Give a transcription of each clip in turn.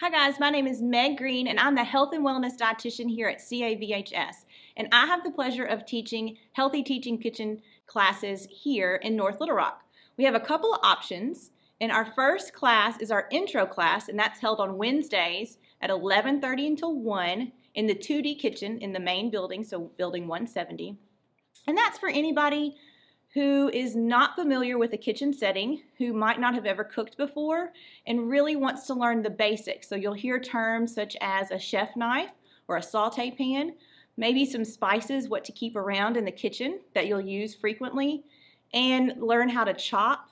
Hi guys, my name is Meg Green and I'm the Health and Wellness Dietitian here at CAVHS. And I have the pleasure of teaching Healthy Teaching Kitchen classes here in North Little Rock. We have a couple of options. And our first class is our intro class and that's held on Wednesdays at 11.30 until 1 in the 2D kitchen in the main building, so building 170. And that's for anybody who is not familiar with a kitchen setting, who might not have ever cooked before, and really wants to learn the basics. So you'll hear terms such as a chef knife or a saute pan, maybe some spices, what to keep around in the kitchen that you'll use frequently, and learn how to chop,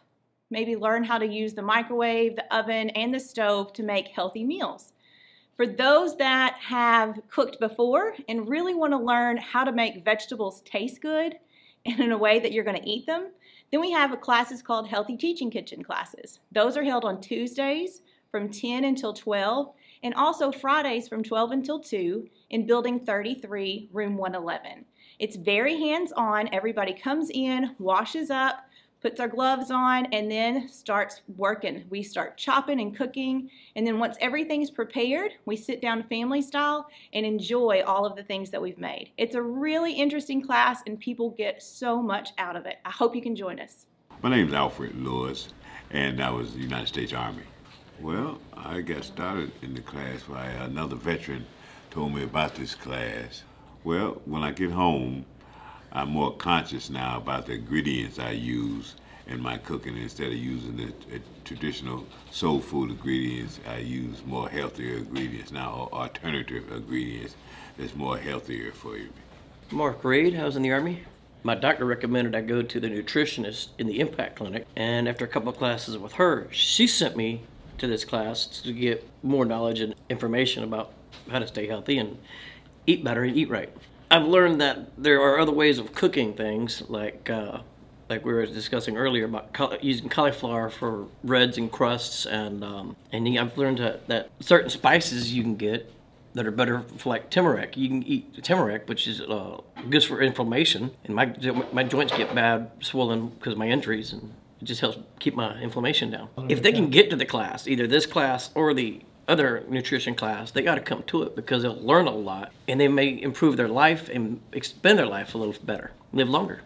maybe learn how to use the microwave, the oven, and the stove to make healthy meals. For those that have cooked before and really want to learn how to make vegetables taste good, and in a way that you're going to eat them. Then we have classes called Healthy Teaching Kitchen classes. Those are held on Tuesdays from 10 until 12 and also Fridays from 12 until 2 in Building 33, Room 111. It's very hands-on. Everybody comes in, washes up, puts our gloves on, and then starts working. We start chopping and cooking, and then once everything's prepared, we sit down family style and enjoy all of the things that we've made. It's a really interesting class, and people get so much out of it. I hope you can join us. My name is Alfred Lewis, and I was the United States Army. Well, I got started in the class by another veteran told me about this class. Well, when I get home, I'm more conscious now about the ingredients I use in my cooking. Instead of using the uh, traditional soul food ingredients, I use more healthier ingredients now, or alternative ingredients that's more healthier for you. Mark Reed, I was in the Army. My doctor recommended I go to the nutritionist in the Impact Clinic, and after a couple of classes with her, she sent me to this class to get more knowledge and information about how to stay healthy and eat better and eat right. I've learned that there are other ways of cooking things, like uh, like we were discussing earlier about using cauliflower for reds and crusts, and um, and I've learned that, that certain spices you can get that are better for like turmeric. You can eat turmeric, which is uh, good for inflammation, and my my joints get bad, swollen because of my injuries, and it just helps keep my inflammation down. If they can get to the class, either this class or the other nutrition class, they got to come to it because they'll learn a lot and they may improve their life and expend their life a little better, live longer.